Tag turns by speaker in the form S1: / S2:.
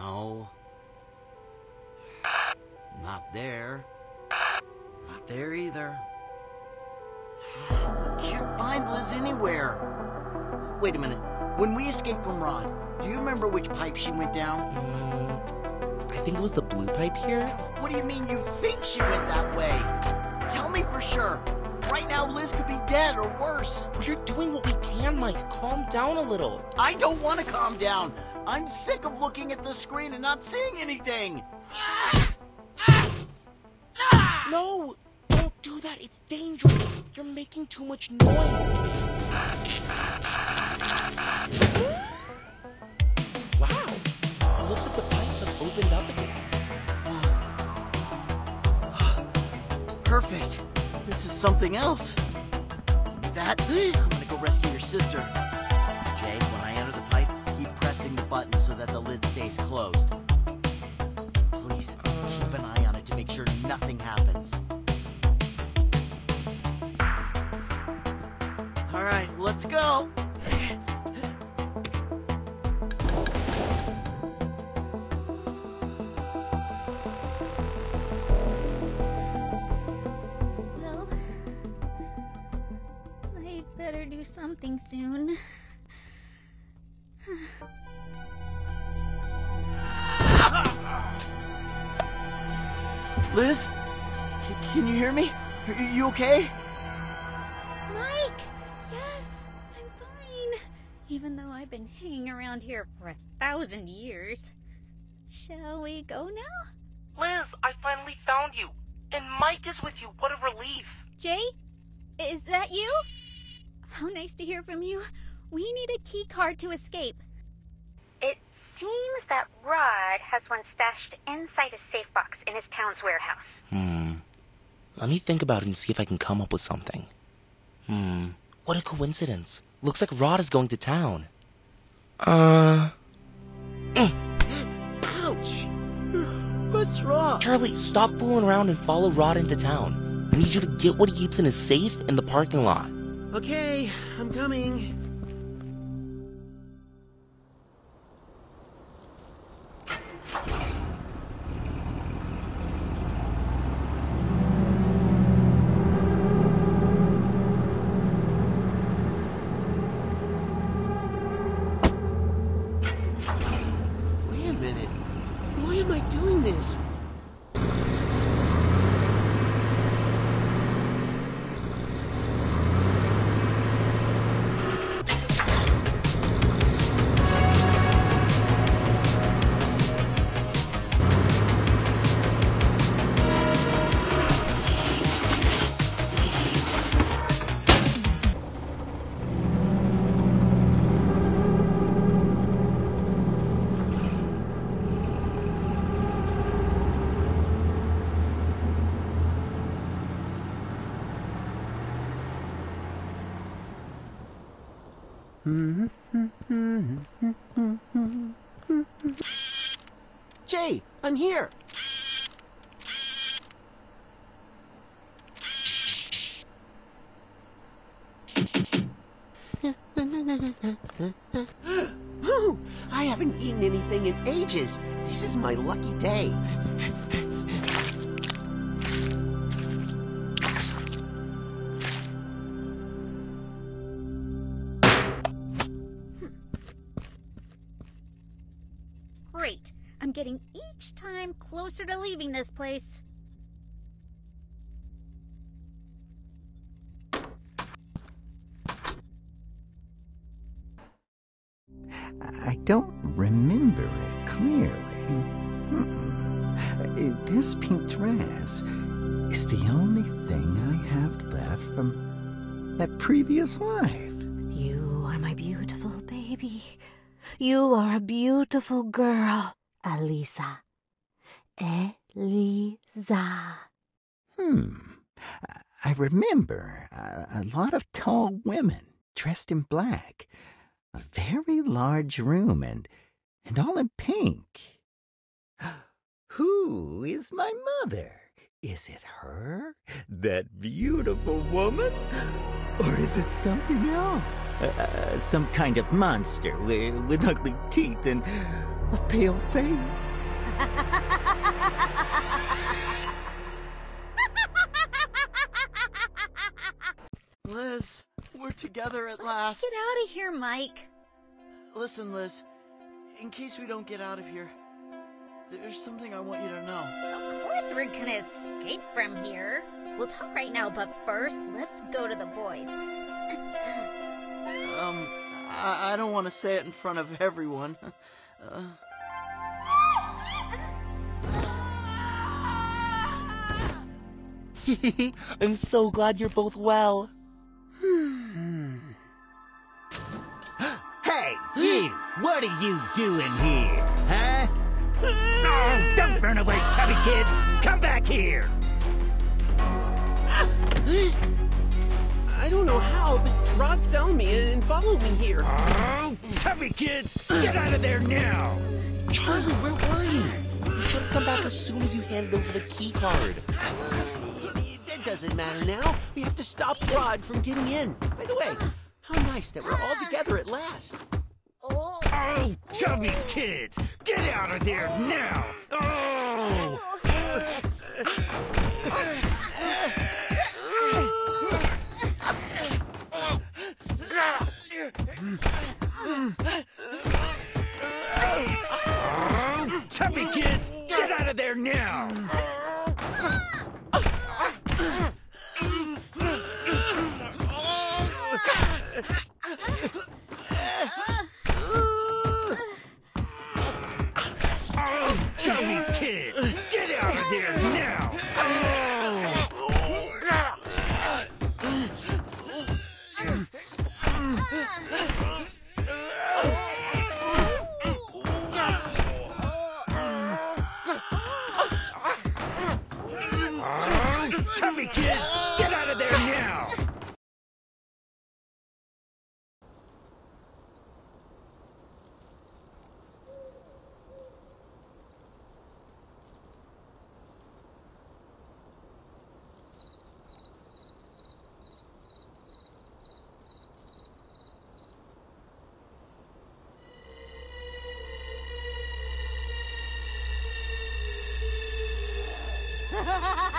S1: No. Not there. Not there either. Can't find Lis anywhere. Wait a minute. When we escaped from Rod, do you remember which pipe she went down?
S2: Mm, I think it was the blue pipe here.
S1: What do you mean you think she went that way? Tell me for sure. Right now, Lis could be dead or worse.
S2: We're doing what we can, Mike. Calm down a little.
S1: I don't want to calm down. I'm sick of looking at the screen and not seeing anything.
S2: No! Don't do that. It's dangerous. You're making too much noise. Wow. It looks like the pipes have opened up again.
S1: Perfect. This is something else. With that, I'm gonna go rescue your sister. Button so that the lid stays closed. Please keep an eye on it to make sure nothing happens. All right, let's go.
S3: Well, I better do something soon.
S1: Lis, c- can you hear me? Are you okay?
S3: Mike! Yes, I'm fine. Even though I've been hanging around here for a thousand years. Shall we go now?
S2: Lis, I finally found you. And Mike is with you. What a relief.
S3: Jay? Is that you? How nice to hear from you. We need a key card to escape.
S4: It seems that Rod has one stashed inside a safe box in his town's warehouse.
S2: Hmm. Let me think about it and see if I can come up with something. Hmm. What a coincidence. Looks like Rod is going to town. Uh.
S1: Ouch! What's wrong?
S2: Charlie, stop fooling around and follow Rod into town. I need you to get what he keeps in his safe in the parking lot.
S1: Okay, I'm coming. Am I doing this? Jay, I'm here. I haven't eaten anything in ages. This is my lucky day.
S3: Great. I'm getting each time closer to leaving this place.
S5: I don't remember it clearly. Mm-mm. Uh, This pink dress is the only thing I have left from that previous life.
S6: You are my beautiful baby. You are a beautiful girl, Elisa. Elisa.
S5: Hmm. I remember a, a lot of tall women dressed in black, a very large room, and and all in pink. Who is my mother? Is it her, that beautiful woman, or is it something else? Uh, uh, some kind of monster with, with ugly teeth and a pale face.
S1: Lis, we're together at last.
S3: Get out of here, Mike.
S1: Listen, Lis, in case we don't get out of here, there's something I want you to know.
S3: Of course we're gonna escape from here. We'll talk right now, but first, let's go to the boys.
S1: Um, I, I don't want to say it in front of everyone. Uh,
S2: I'm so glad you're both well.
S7: Hey, you! What are you doing here, huh? Oh, don't run away, chubby kid! Come back here!
S8: I don't know how, but Rod found me and followed me here.
S7: Oh, chubby kids! Get out of there now!
S2: Charlie, where were you? You should have come back as soon as you handed over the key card.
S8: That doesn't matter now. We have to stop Rod from getting in. By the way, how nice that we're all together at last.
S7: Oh, chubby kids! Get out of there now! Oh! Happy kids! Get out of there now! Oh, Joey kids, Get out of there kids! Get out of there now! Ha ha ha!